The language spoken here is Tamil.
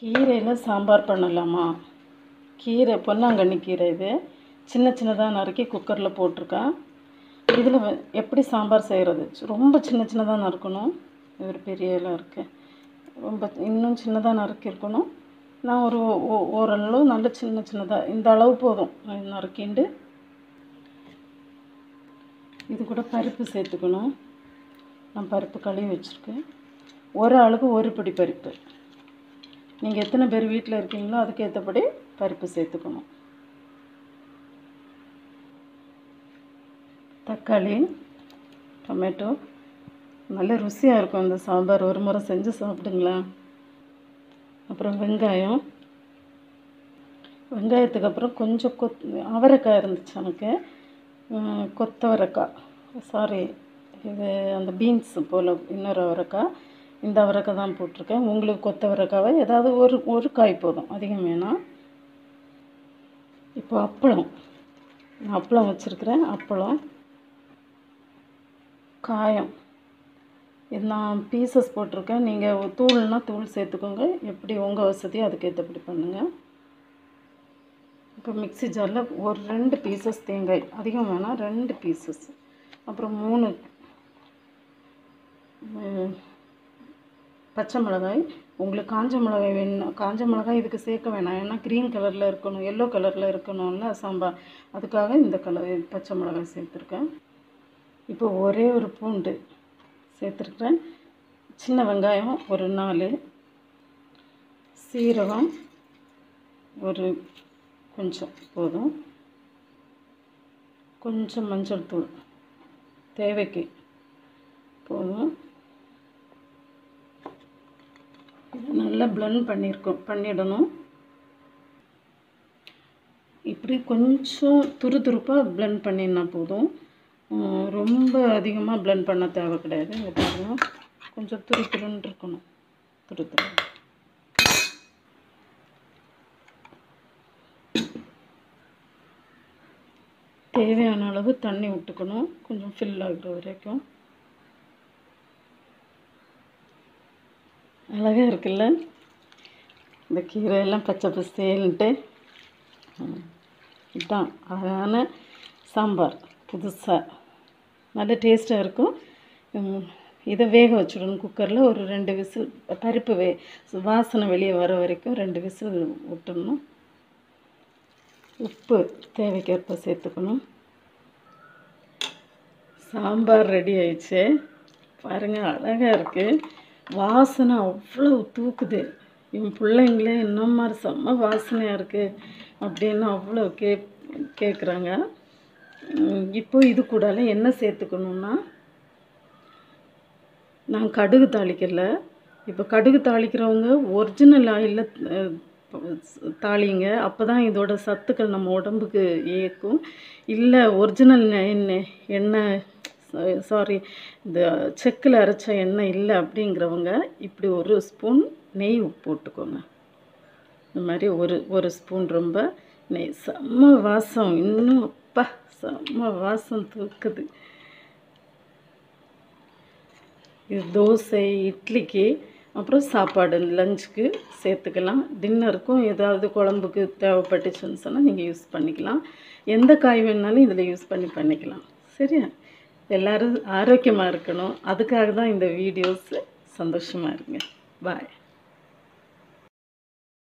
கீரையில் சாம்பார் பண்ணலாமா? கீரை பொன்னாங்கண்ணி கீரை இது. சின்ன சின்னதாக நறுக்கி குக்கரில் போட்டிருக்கேன் இதில் எப்படி சாம்பார் செய்கிறது ரொம்ப சின்ன சின்னதாக நறுக்கணும். ஒரு பெரிய இலை இருக்குது ரொம்ப இன்னும் சின்னதாக நறுக்கிருக்கணும் நான் ஒரு ஓ- ஓரளவு நல்ல சின்ன சின்னதாக இந்த அளவு போதும். நறுக்கிண்டு இது கூட பருப்பு சேர்த்துக்கணும். நான் பருப்பு கழுவி வச்சுருக்கேன். ஒரு ஆளுக்கு ஒரு பிடி பருப்பு. நீங்கள் எத்தனை பேர் வீட்டில் இருக்கீங்களோ அதுக்கு ஏற்றபடி பருப்பு சேர்த்துக்கணும். தக்காளி டொமேட்டோ. நல்ல ருசியாக இருக்கும் இந்த சாம்பார். ஒரு முறை செஞ்சு சாப்பிடுங்களா? அப்புறம் வெங்காயம். வெங்காயத்துக்கு அப்புறம் கொஞ்சம் கொத் அவரைக்காய் இருந்துச்சு எனக்கு. கொத்தவரைக்காய். சாரி இது அந்த பீன்ஸ் போல் இன்னொரு அவரைக்காய். இந்த அவரைக்காய் தான் போட்டிருக்கேன். உங்களுக்கு கொத்தவரைக்காவை ஏதாவது ஒரு ஒரு காய் போதும். அதிகம் வேணாம். இப்போ அப்பளம். நான் அப்பளம் வச்சுருக்கிறேன். அப்பளம். காயம். இது நான் பீசஸ் போட்டிருக்கேன். நீங்கள் தூள்னா தூள் சேர்த்துக்கோங்க. எப்படி உங்கள் வசதியோ அதுக்கேற்றபடி பண்ணுங்கள் இப்போ மிக்ஸி ஜாரில் ஒரு ரெண்டு பீசஸ் தேங்காய். அதிகம் வேணாம். ரெண்டு பீசஸ் அப்புறம் மூணு பச்சை மிளகாய் உங்களுக்கு காஞ்ச மிளகாய் வேணும் காஞ்ச மிளகாய் இதுக்கு சேர்க்க வேணாம். ஏன்னா க்ரீன் கலரில் இருக்கணும் எல்லோ கலரில் இருக்கணும்ல சாம்பார். அதுக்காக இந்த கலர் பச்சை மிளகாய் சேர்த்துருக்கேன். இப்போ ஒரே ஒரு பூண்டு சேர்த்துருக்குறேன். சின்ன வெங்காயம் ஒரு நாலு. சீரகம் ஒரு கொஞ்சம் போதும். கொஞ்சம் மஞ்சள் தூள் தேவைக்கு போதும் இதை நல்லா blend பண்ணியிருக்கோம் பண்ணிடணும். இப்படி கொஞ்சம் துருதுருப்பாக blend பண்ணினா போதும். ரொம்ப அதிகமாக blend பண்ண தேவை கிடையாது இங்க கொஞ்சம் துரு துருன்னு இருக்கணும். துரு துரு. தேவையான அளவு தண்ணி விட்டுக்கணும். கொஞ்சம் ஃபில் ஆகிற வரைக்கும். அழகாக இருக்குல்ல? இந்த கீரையெல்லாம் பச்சை பசேல்ன்ட்டு. இதுதான் அழகான சாம்பார் புதுசாக நல்ல டேஸ்ட்டாக இருக்கும். இதை வேக வச்சுடணும் குக்கரில் ஒரு ரெண்டு விசில் பருப்பு வே வாசனை வெளியே வர வரைக்கும் ரெண்டு விசில் விட்டணும் உப்பு தேவைக்கேற்ப சேர்த்துக்கணும். சாம்பார் ரெடி ஆயிடுச்சு. பாருங்கள் அழகாக இருக்குது வாசனை அவ்வளோ தூக்குது. என் பிள்ளைங்களே இன்னும் மாதிரி செம்ம வாசனையாக இருக்குது அப்படின்னு அவ்வளோ கே கேட்குறாங்க இப்போ இது கூடால என்ன சேர்த்துக்கணுன்னா நான் கடுகு தாளிக்கல. இப்போ கடுகு தாளிக்கிறவங்க ஒரிஜினல் ஆயிலில் தாளிங்க. அப்போ தான் இதோட சத்துக்கள் நம்ம உடம்புக்கு ஏற்கும் இல்லை ஒரிஜினல் எண்ணெய் எண்ணெய் சாரி இந்த செக்கில் அரைச்ச எண்ணெய் இல்லை அப்படிங்கிறவங்க இப்படி ஒரு ஸ்பூன் நெய் போட்டுக்கோங்க. இந்த மாதிரி ஒரு ஒரு ஸ்பூன் ரொம்ப நெய். செம்ம வாசம். இன்னும் அப்பா செம்ம வாசம் தூக்குது. இது தோசை இட்லிக்கு அப்புறம் சாப்பாடு லஞ்சுக்கு சேர்த்துக்கலாம். டின்னருக்கும் ஏதாவது குழம்புக்கு தேவைப்பட்டுச்சுன்னு சொன்னால் நீங்கள் யூஸ் பண்ணிக்கலாம். எந்த காய் வேணாலும் இதில் யூஸ் பண்ணி பண்ணிக்கலாம். சரியா? எல்லோரும் ஆரோக்கியமாக இருக்கணும். அதுக்காக தான் இந்த வீடியோஸ் சந்தோஷமாக இருங்க. பாய்